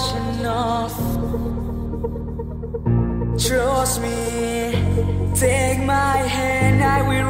rush enough. Trust me, take my hand, I will.